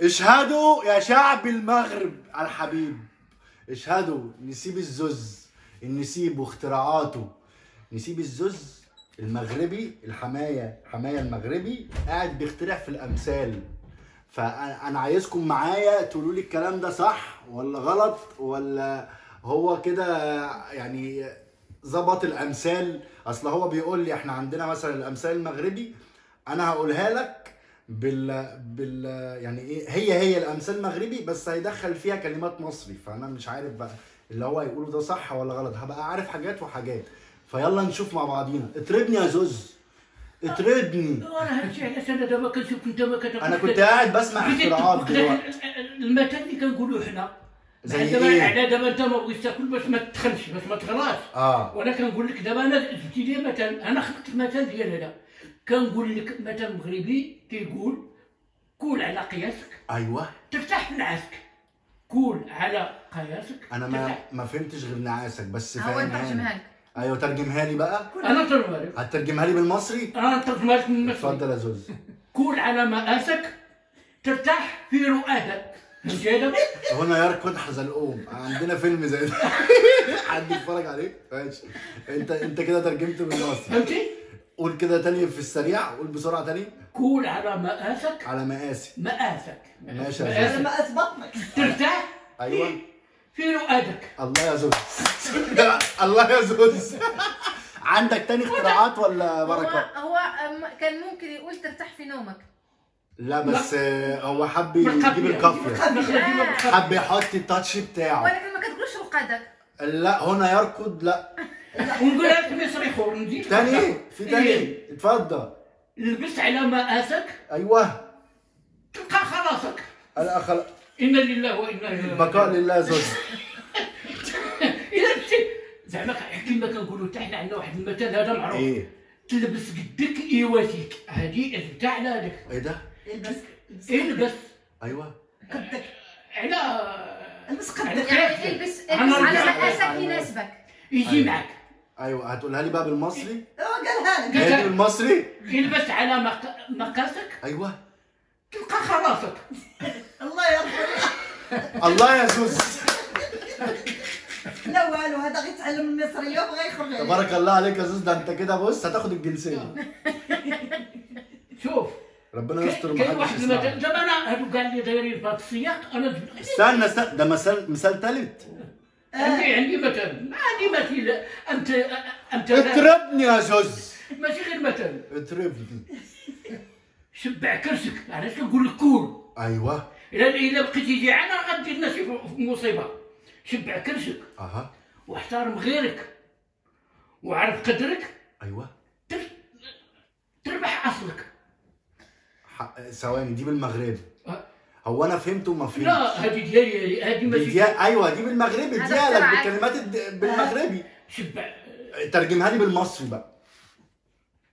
اشهدوا يا شعب المغرب الحبيب. اشهدوا نسيب الزوز نسيب واختراعاته نسيب الزوز المغربي الحماية حماية المغربي قاعد بيخترع في الأمثال. فأنا عايزكم معايا تقولوا لي الكلام ده صح ولا غلط ولا هو كده يعني ظبط الأمثال؟ أصل هو بيقول لي إحنا عندنا مثلا الأمثال المغربي أنا هقولها لك بال بال يعني إيه هي هي الأمثال المغربي بس هيدخل فيها كلمات مصري فأنا مش عارف بقى اللي هو هيقوله ده صح ولا غلط. هبقى عارف حاجات وحاجات. فيلا نشوف مع بعضينا. اطربني يا زوز. اطربني أنا كنت قاعد بسمع اختراعات دلوقتي. المثل اللي كنقولوا حنا زي بحال دابا أنت ما بغيتش تاكل باش ما تدخلش باش ما تغلاش. آه. وأنا كنقول لك دابا أنا جبتي لي مثل. أنا خلقت المثل ديال هذا كنقول لك مثل مغربي كيقول كول على قياسك. أيوه. ترتاح في نعاسك. كول على قياسك. أنا ما ترتاح. ما فهمتش غير نعاسك بس هو فاهمها يترجمها لي. لك. أيوه ترجمها لي بقى. أنا نترجمها لك. هترجمها لي بالمصري؟ أنا نترجمها لك من المصري اتفضل يا زوز. كول على مآسك ترتاح في رؤادك؟ هنا يركض حزلقوم. عندنا فيلم زي ده. حد يتفرج عليه؟ ماشي. انت أنت كده ترجمت بالمصري. فهمتي؟ قول كده تاني في السريع قول بسرعة تاني. كول على مآسك على مقاسي مآسك ماشي يا. ما اثبتك ترتاح؟ أيوه. في رؤادك الله يا زوز الله يا زوز عندك تاني اختراعات ولا هو بركة؟ هو أم- كان ممكن يقول ترتاح في نومك. لا بس آه، هو حب. يجيب القافيه بالقافية. حب يحط التاتش بتاعه. ولكن ما كتقولش رقادك. لا هنا يركض. لا. ونقولها لك مصري خور نزيد تاني في تاني. إيه. اتفضل لبس على مآسك. أيوه. تلقى خلاصك. الاخل إنا لله وإنا إليه بقاء لله زوج. إلا مشي زعما كيما كنقولوا حتى حنا عندنا واحد المثل هذا معروف. إيه. تلبس قدك إيواتيك. هذه تاع على هذاك. إيه ده؟ البس البس أيوه. قدك. على البس على قدك. البس البس على. مقاسك يناسبك. يجي أيوة. معك. أيوه هتقولها لي بقى بالمصري؟ هو قالها لك هي دي بالمصري؟ يلبس على مق- مقاسك؟ أيوه. تلقى خلاصك الله يرحمه الله يا زوز لا والو هذا غيتعلم المصريه وبغى يخرج. تبارك الله عليك يا زوز ده أنت كده بص هتاخد الجنسية. شوف ربنا يستر كاين محدش واحد دابا أنا هادو كاع اللي دايرين في هذا السياق أنا استنى استنى ده مثال مثال ثالث عندي عندي مثل ما عندي مثل انت أنت اضربني يا زوز. ماشي غير مثل اضربني. شبع كرشك علاش كنقول لك كول أيوه. الا إلا بقيتي جيعان غدير لنا شي مصيبة. شبع كرشك أها. واحترم غيرك. وعرف قدرك. أيوه. تر- تربح أصلك. ثواني دي بالمغربي أه. هو أنا فهمت وما فهمتش. لا هذه ديالي هذه ماشي دي أيوه دي بالمغربي ديالك. بالكلمات الد- بالمغربي. شبع ترجمها لي بالمصري بقى.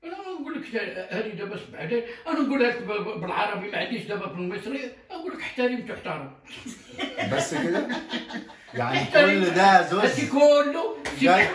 أنا نقول لك هذه دابا بعدين أنا نقول لك بالعربي ما عنديش دابا بالمصري. أقول لك احترم تحترم. بس كده؟ يعني. كل ده يا زوز كله جاي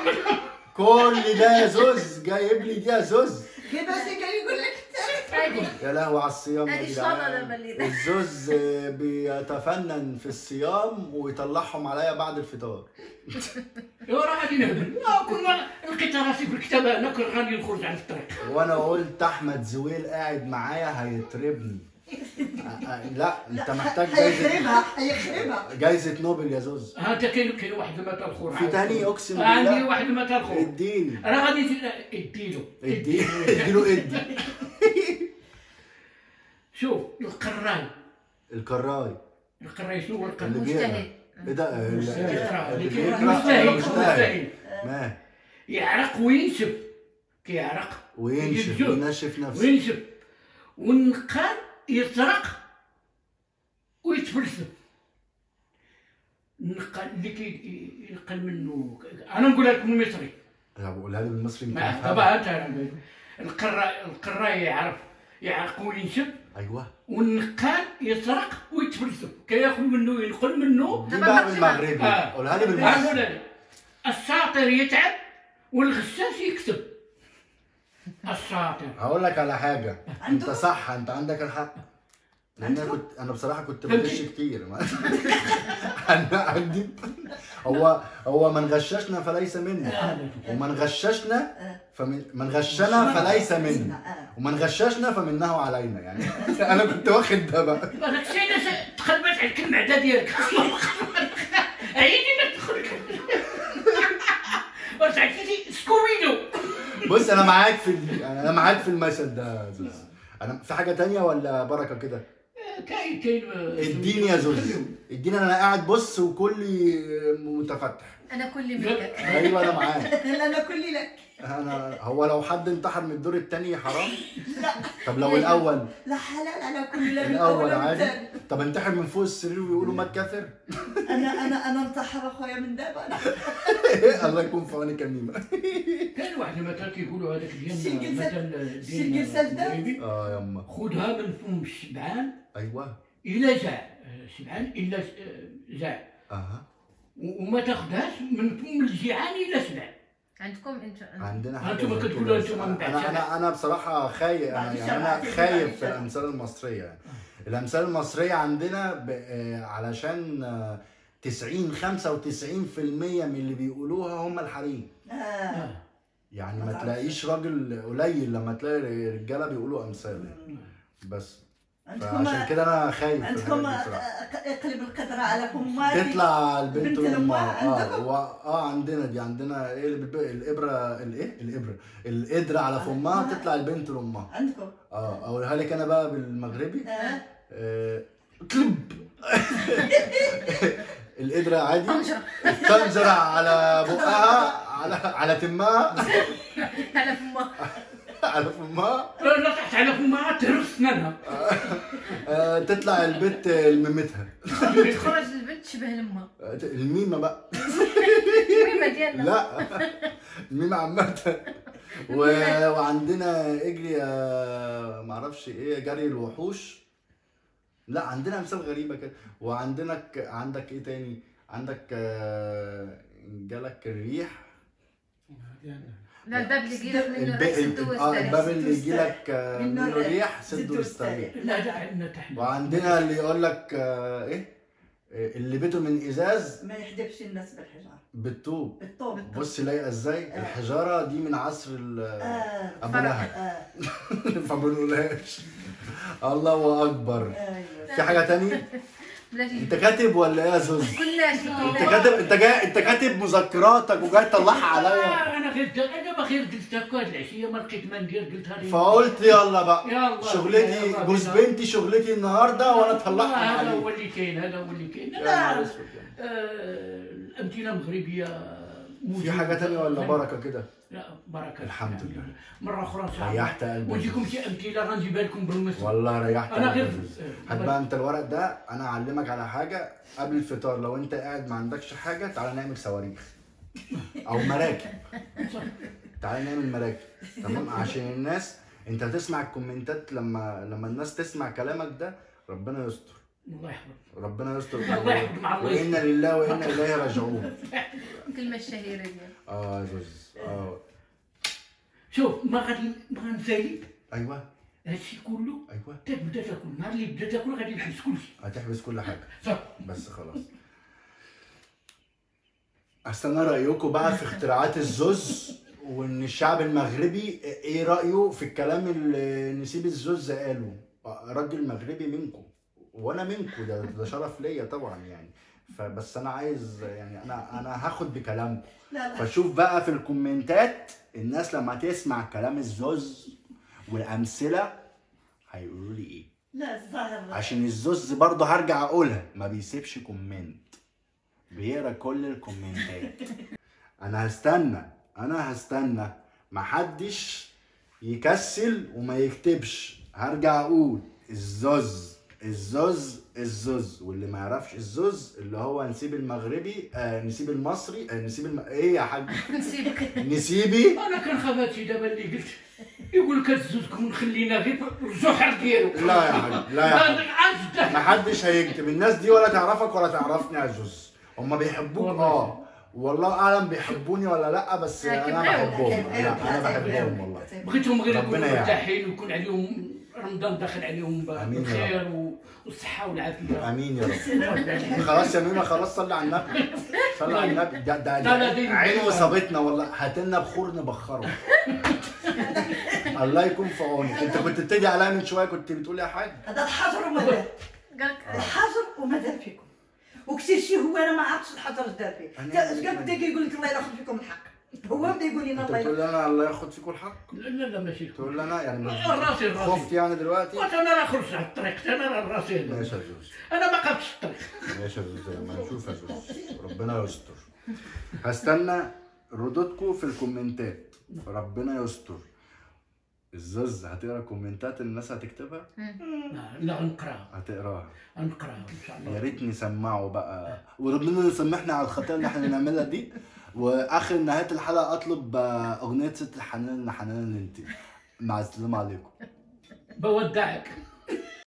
كل ده يا زوز. جايب لي دي يا زوز. كيفاش كان يقول لك الثالث هذه يا لهوي على الصيام يا جدعان. الزوز آه، بيتفنن في الصيام ويطلعهم عليا بعد الفطار. يا راه غادي نهبل لا كنا لقيت راسي في الكتاب أنا كنت غادي نخرج على الطريق. وأنا قلت أحمد زويل قاعد معايا هيطربني. آه، آه، لا أنت محتاج جايزه حيخربها حيخربها جايزة نوبل يا زوز. ها أنت كاين كاين واحد المثل اخر في تاني أقسم عندي بالله. واحد المثل اخر إديني. أنا غادي إديله. ادي إديله إدي. شوف القراي. الكراي القراي شنو هو؟ القراي؟ بيقرأ. مجتهد. إيه ده ال- يقرا اللي اللي كيقرا بيقرأ. مجتهد مجتهد. مجتهد. ما يعرق وينشف. كيعرق. وينشف. وينشف نفسه. وينشف. والنقال يطرق ويتفلسف. النقال اللي كي ينقل منه. أنا نقولها لكم المصري طب قولها لي بالمصري يمكن ما أفهمها. طبعا انت القراء القراء يعرف. يعرق وينشف أيوه. والنقال يطرق ويتفلسف كياخذ منه ينقل منه. دابا. بالمغربي آه. لي لك الشاطر يتعب والغشاش يكسب. الشاطر هقول لك على حاجة. أنت صح. أنت عندك الحق. لأن أنا كنت أنا بصراحة كنت؟ بغش كتير. أنا عندي هو هو من غششنا فليس منا ومن غششنا فمن من غشنا فليس منا آه. ومن غششنا فمنه علينا يعني. أنا كنت واخد ده بقى. الشيء علاش تخربت على الكلمة عدا ديالك. عيدي ما تدخل واش عرفتي سكوبيدو بص أنا معاك في ال- أنا معاك في المثل ده أنا في حاجة تانية ولا بركة كده؟ كاين كاين اديني يا زوز اديني أنا قاعد بص وكلي متفتح. أنا كل ملك أيوه أنا معاك. أنا كل لك؟ أنا هو لو حد انتحر من الدور التاني حرام؟ لا. طب لو الأول. لا حلال. أنا كل لك. الأول عادي. طب انتحر من فوق السرير ويقولوا مات كافر أنا أنا أنا انتحر أخويا من دابا أنا الله يكون في عونك يا ميمة. واحد المثل كيقولوا هذاك ديال مثل ديال المغربي آه يما. خذها من فم الشبعان أيوه. إلى جاع الشبعان إلى جاع. أها. و- وما تاخذهاش من فم الجيعان إلى شبع. عندكم أنتم عندنا حاجة أنتم زي كتقولوا بعد أنا أنا أنا بصراحة خايف يعني أنا خايف في. الأمثال المصرية. يعني الأمثال المصرية عندنا ب... آه، علشان آه، 90 95% من اللي بيقولوها هم الحريم. آه. يعني ما. تلاقيش راجل قليل لما تلاقي رجالة بيقولوا أمثال. بس. فعشان كده أنا خايف عندكم أقلب القدرة على فماتي تطلع البنت بنت لامها آه. آه عندنا دي عندنا إيه الإبرة الإيه؟ الإبرة. القدره على فمها تطلع البنت لامها عندكم؟ آه أقولها لك أنا بقى بالمغربي. آه. آه، كلب. القدرة عادي. طنجرة. على بقها على على تمها على فمها. على فمها. لا تحت على فمها تهرس اسنانها آه، تطلع البت لمامتها تخرج البنت تشبه لامها آه، الميمة بقى. المهمة ديالنا لا. الميمة عمتها و... وعندنا إجري يا معرفش إيه جري الوحوش. لا عندنا أمثال غريبة كده. وعندك عندك إيه تاني؟ عندك آه، جالك الريح. لا الباب اللي يجيلك منه الب... ريح ال- سدو آه، الباب واستريح اللي يجي لك منه منه ريح سد سد واستريح. لا لا عندنا وعندنا اللي يقول لك آه، إيه؟ آه، اللي بيته من إزاز ما يحدفش الناس بالحجار بالطوب بالطوب بص لايقة إزاي آه. الحجارة دي من عصر ال- آه. أبو. لهب آه. فما الله أكبر أيوه في حاجة تاني بلاتي. انت كاتب ولا إيه يا زوز؟ كلنا انت كاتب انت جاي انت كاتب مذكراتك وجاي تطلعها عليا. آه، أنا غير أنا غير قلت هاد العشيه ما لقيت ما ندير قلت هذه. فقلت يلا بقى. يلا. شغلتي جوز. بنتي شغلتي النهارده وأنا اطلعها هذا هو اللي كاين هذا هو اللي كاين. لا يعني. آه، الأمثلة المغربية في. حاجة تانية ولا بركة كده؟ لا بركة. الحمد لله. مرة أخرى ان شاء الله ريحت قلبي. ونجيكم شي امثله غنجيبها لكم بالمصري والله ريحت أنا غير. هات بقى أنت الورق ده أنا اعلمك على حاجة قبل الفطار. لو أنت قاعد ما عندكش حاجة تعالى نعمل صواريخ. أو مراكب. تعالى نعمل مراكب. تمام؟ عشان الناس أنت هتسمع الكومنتات لما لما الناس تسمع كلامك ده ربنا يستر. الله يحفظك. ربنا يستر. الله يحفظك مع الله وإنا لله وإنا إليه راجعون. الكلمة الشهيرة ديال آه زوز آه. شوف ما غادي ما غنسالي. أيوه. هادشي كله أيوه. تبدا تاكل. النهار اللي بدا تاكل غادي نحبس كلشي. هتحبس كل حاجة. صافي بس خلاص. أستنى رأيكم بقى في اختراعات الزوز وان الشعب المغربي. إيه رأيه في الكلام اللي نسيب الزوز قاله؟ راجل مغربي منكم. وأنا منكم. ده ده شرف ليا طبعا يعني. فبس أنا عايز يعني أنا أنا هاخد بكلامكم لا لا. فشوف بقى في الكومنتات الناس لما تسمع كلام الزوز والأمثلة هيقولوا لي إيه؟ لا الظاهر عشان الزوز برضه هرجع أقولها ما بيسيبش comment. بيقرأ كل الكومنتات. أنا هستنى أنا هستنى محدش يكسل وما يكتبش. هرجع أقول الزوز الزوز الزوز واللي ما يعرفش الزوز اللي هو نسيب المغربي آه نسيب المصري آه نسيب الم... إيه يا حاج؟ نسيبك. نسيبي؟ أنا كان خباتي دابا اللي قلت يقول لك الزوزكم خلينا غير الجحر ديالو. لا يا حاج لا يا حاج. ما حدش هيكتب. الناس دي ولا تعرفك ولا تعرفني يا زوز. هما بيحبوك والله. آه. والله أعلم بيحبوني ولا لأ بس أنا. بحبهم. لا أنا بحبهم والله. بغيتهم غير يكونوا. مرتاحين ويكون عليهم رمضان داخل عليهم يا بالخير والصحة والعافية. آمين يا رب. خلاص يا ميمة خلاص صلي على النبي. صلي على النبي. ده ده ده عينه وصابتنا والله. هات لنا بخور نبخره. الله يكون في عونك. انت كنت بتدعي عليا من شوية كنت بتقولي حاجة هذا الحجر وماذا؟ قالك الحجر وماذا فيكم؟ وكثير شي هو أنا ما عرفتش الحجر اش دار فيه. أنا- اش قال بدا كيقول لك الله ياخذ فيكم الحق. هو بدا يقول لنا الله بتقول ياخذ لي أنا الله ياخد فيكم الحق؟ لا لا لا ماشي. تقول لي أنا يعني الراسي الراسي خفت يعني دلوقتي؟ وأنا راه خرجت على الطريق أنا راه راسي. هنا. ماشي يا زوز أنا ما قابلتش الطريق. ماشي يا زوز لما نشوف يا زوز ربنا يستر. هستنى ردودكم في الكومنتات. ربنا يستر. الزوز هتقرأ كومنتات الناس هتكتبها؟ لا نقراها هتقراها. نقراها إن شاء يا الله ريت نسمعه بقى. وربنا يسامحنا على الخطايا اللي إحنا بنعملها دي. وآخر نهاية الحلقة أطلب آه، أغنية ست الحنان حنان أنت. مع السلامه عليكم. بودعك.